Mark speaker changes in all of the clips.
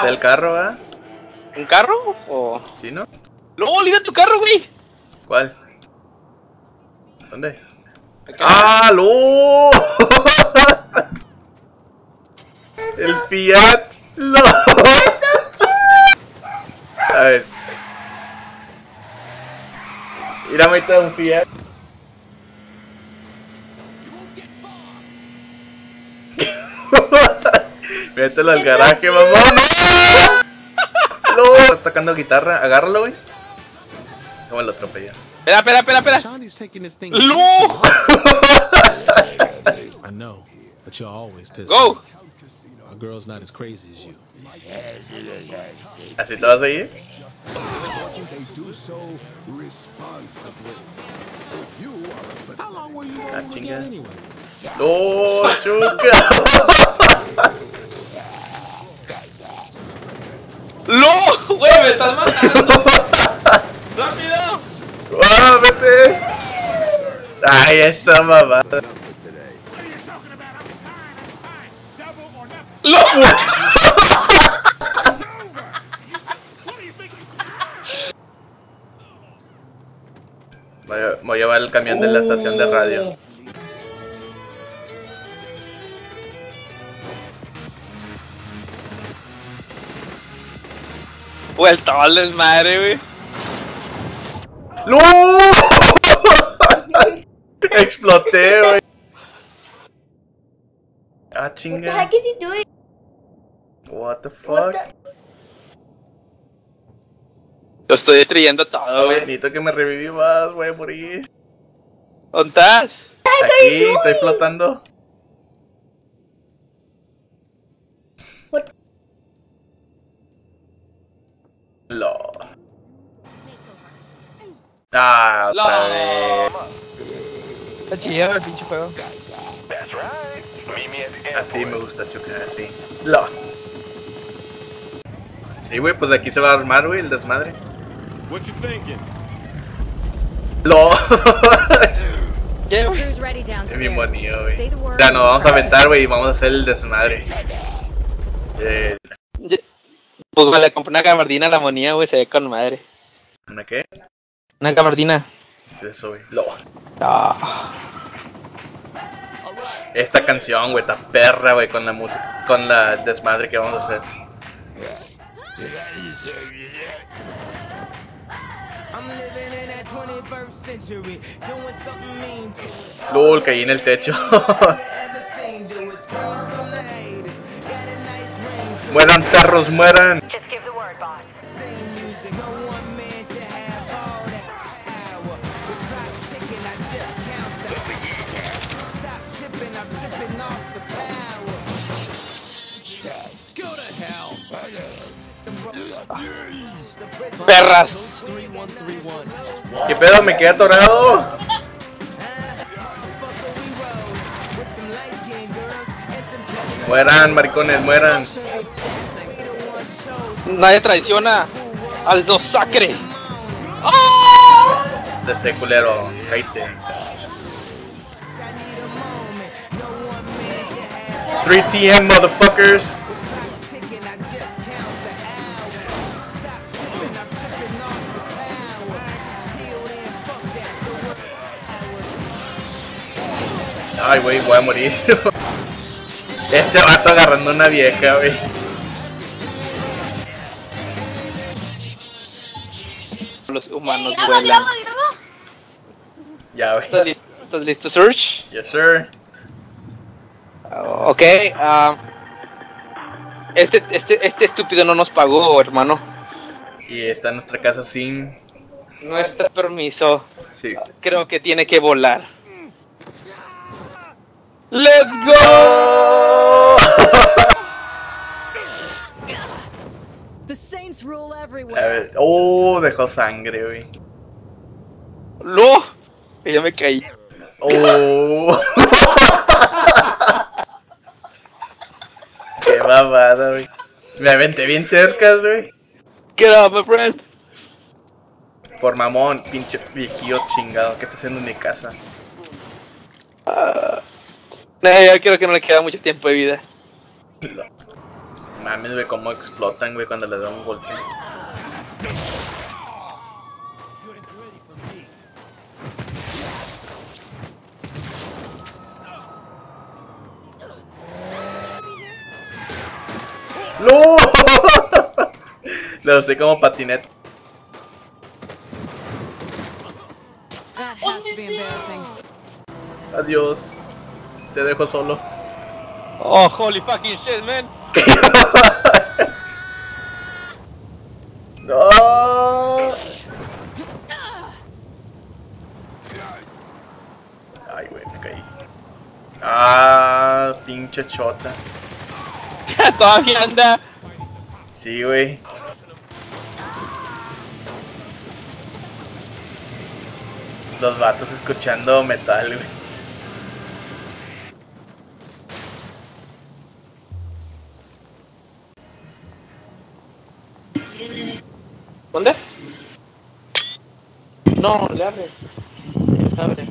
Speaker 1: está el carro, ¿va?
Speaker 2: ¿Un carro? ¿O.?
Speaker 1: ¿Sí, no?
Speaker 2: ¡No, olvida tu carro, güey!
Speaker 1: ¿Cuál? ¿Dónde?
Speaker 2: Acá.
Speaker 1: ¡Ah, no! El Fiat. ¡No! A ver. Mira, está un Fiat. Mételo al garaje, mamá. ¡No! ¡No! Está tocando guitarra. Agárralo, güey. ¿Cómo lo atropella?
Speaker 2: Espera, espera, espera, espera. ¡No!
Speaker 3: I know, but you're always pissed.
Speaker 2: ¡Go!
Speaker 3: A girl's not as crazy as you.
Speaker 1: ¿Así te vas a ir?
Speaker 3: How long were you
Speaker 1: Ah, chinga.
Speaker 3: again anyway?
Speaker 1: ¡No, chuca!
Speaker 2: ¡No! ¡Güey, me estás matando! ¡Rápido!
Speaker 1: ¡Ah, vete! ¡Ay, esa mamada!
Speaker 2: ¡No!
Speaker 1: Voy a, voy a llevar el camión de la estación de radio.
Speaker 2: Vuelta al desmadre, güey.
Speaker 1: ¡No! Exploté, güey. Ah,
Speaker 4: What the
Speaker 1: chinga.
Speaker 4: heck is he doing?
Speaker 1: What the
Speaker 4: What
Speaker 1: fuck?
Speaker 4: the?
Speaker 2: Lo estoy destruyendo todo, güey.
Speaker 1: Necesito que me revivas, voy a morir.
Speaker 2: ¿Dónde estás?
Speaker 1: Aquí, estoy flotando. Lo. Ah, otra vez.
Speaker 2: Está chido el pinche juego.
Speaker 1: Así me gusta chocar, así. Lo. Sí, güey, pues aquí se va a armar, güey, el desmadre.
Speaker 5: What you thinking?
Speaker 1: Lo. Es bien bonito, güey. Ya nos vamos a aventar, güey, y vamos a hacer el desmadre. Eh,
Speaker 2: Pues vale, le compré una gabardina a la monía, güey, se ve con madre.
Speaker 1: ¿Una qué?
Speaker 2: Una gabardina.
Speaker 1: Eso, güey. Lo.
Speaker 2: Ah.
Speaker 1: Esta canción, güey, está perra, güey, con la música, con la desmadre que vamos a hacer. LOL, caí en el techo. mueran perros, mueran.
Speaker 6: Just give the word, boss.
Speaker 2: Perras.
Speaker 1: ¿Qué pedo? Me quedé atorado. Mueran, maricones, mueran.
Speaker 2: Nadie traiciona al dos sacre.
Speaker 1: De ese culero, cállate. 3TM, motherfuckers. Ay, güey, voy a morir. Este vato agarrando una vieja, güey.
Speaker 2: Los humanos
Speaker 4: Graba,
Speaker 2: vuelan.
Speaker 1: Ya,
Speaker 2: ¿Estás
Speaker 1: güey.
Speaker 2: listo, ¿Estás listo, Search?
Speaker 1: Yes, sir.
Speaker 2: Ok, ah, este, este, este estúpido no nos pagó, hermano.
Speaker 1: Y está en nuestra casa sin.
Speaker 2: No está permiso.
Speaker 1: Sí.
Speaker 2: Creo que tiene que volar. ¡Let's go!
Speaker 6: The Saints rule
Speaker 1: A
Speaker 6: everywhere.
Speaker 1: ver. Oh, dejó sangre, güey.
Speaker 2: ¡No! Ya me caí.
Speaker 1: Oh. Qué babada, güey. Me aventé bien cerca, güey.
Speaker 2: Get up, my friend.
Speaker 1: Por mamón, pinche viejillo chingado. ¿Qué está haciendo en mi casa?
Speaker 2: No, yo creo que no le queda mucho tiempo de vida.
Speaker 1: mames, güey, cómo explotan, güey, cuando le da un golpe. ¡No! Lo usé como patinete. Adiós. Te dejo solo.
Speaker 2: Oh, holy fucking shit, man.
Speaker 1: ¡No! Ay, güey, me caí. Ah, pinche chota.
Speaker 2: Todavía anda.
Speaker 1: Sí, güey. Los vatos escuchando metal, güey.
Speaker 2: ¿Dónde? No, le abre. Ya abre.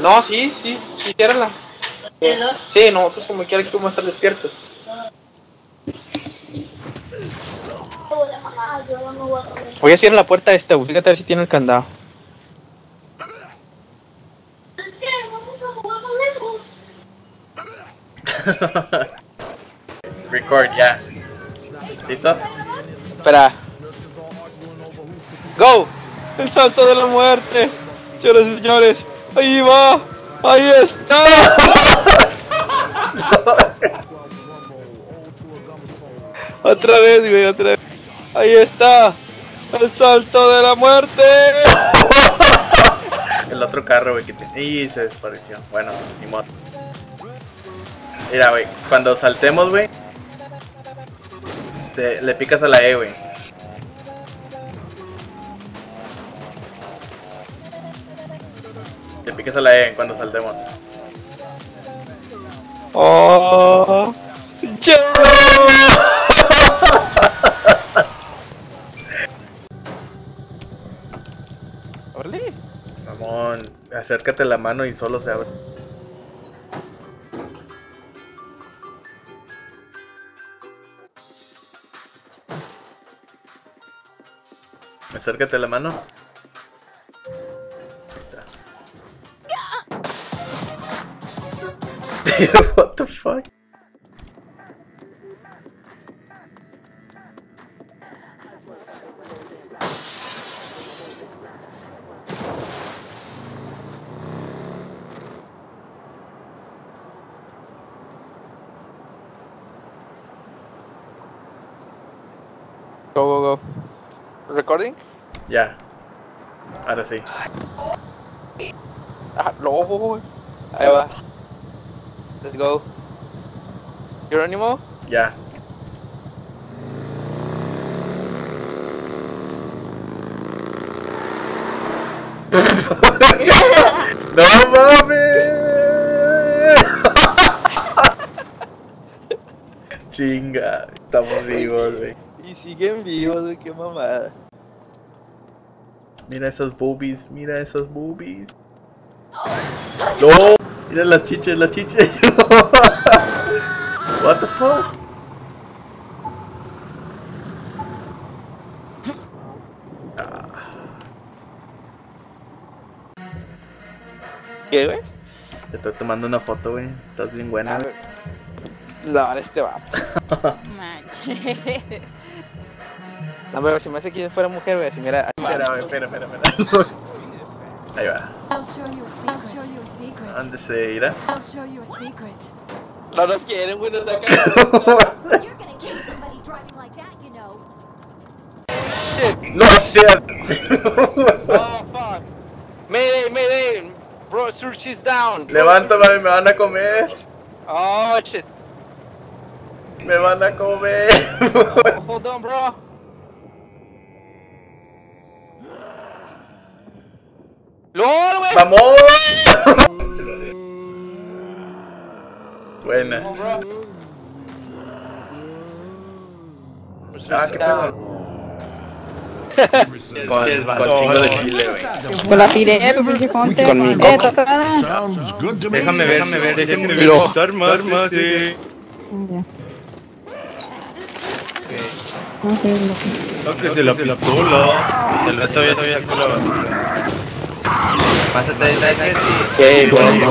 Speaker 2: No, sí, sí, sí, ciérrala. Sí, nosotros como quiera que vamos a estar despiertos. Voy a cierrar la puerta esta. Fíjate a ver si tiene el candado.
Speaker 1: Record, ya. ¿Listo?
Speaker 2: Espera. ¡Go! ¡El salto de la muerte! Señoras y señores, ahí va. Ahí está. otra vez, güey, otra vez. Ahí está. El salto de la muerte.
Speaker 1: El otro carro, güey, que te... Y se desapareció. Bueno, ni modo. Mira, güey, cuando saltemos, güey, te- le picas a la E, güey. Le picas a la E cuando saltemos.
Speaker 2: Oh. Órale.
Speaker 1: Mamón, acércate la mano y solo se abre. Acércate la mano. What the fuck?
Speaker 2: Go, go, go. Recording?
Speaker 1: Ya. Ahora sí.
Speaker 2: Ah, no, güey. Ahí va. Let's go. Jerónimo?
Speaker 1: Ya. ¡No mames! Chinga, estamos vivos, güey.
Speaker 2: Y siguen vivos, güey, qué mamada.
Speaker 1: Mira esas boobies, mira esas boobies. ¡No! Mira las chiches, las chiches. What the fuck?
Speaker 2: ¿Qué, güey?
Speaker 1: Te estoy tomando una foto, güey. Estás bien buena. Güey.
Speaker 2: No, este va.
Speaker 6: Manches.
Speaker 2: No, pero si me hace que fuera mujer, güey, si mira.
Speaker 1: Espera, espera, espera, espera. Ahí va.
Speaker 6: I'll show you a secret. I'll show you a secret.
Speaker 1: ¿Dónde se irá?
Speaker 6: I'll show you a secret.
Speaker 2: No nos quieren, güey, nos sacan.
Speaker 4: You're gonna kill somebody driving like that, you know.
Speaker 1: ¡No sea!
Speaker 2: Oh, fuck. Mayday, mayday. Bro, search is down.
Speaker 1: Levántame, me van a comer.
Speaker 2: Oh, shit.
Speaker 1: Me van a comer.
Speaker 2: Oh, hold on, bro. ¡LOL, güey!
Speaker 1: ¡Vamos! Buena.
Speaker 2: Bro.
Speaker 1: Ah, qué pedo.
Speaker 7: Con, con chingo de chile, güey.
Speaker 5: Con la tiré, pinche.
Speaker 2: Con mi
Speaker 5: Eh.
Speaker 7: Déjame ver, déjame ver, déjame ver.
Speaker 5: No.
Speaker 7: No, que se lo pistola. Se estoy todavía culo. Pásate de que sí.
Speaker 2: Qué bueno.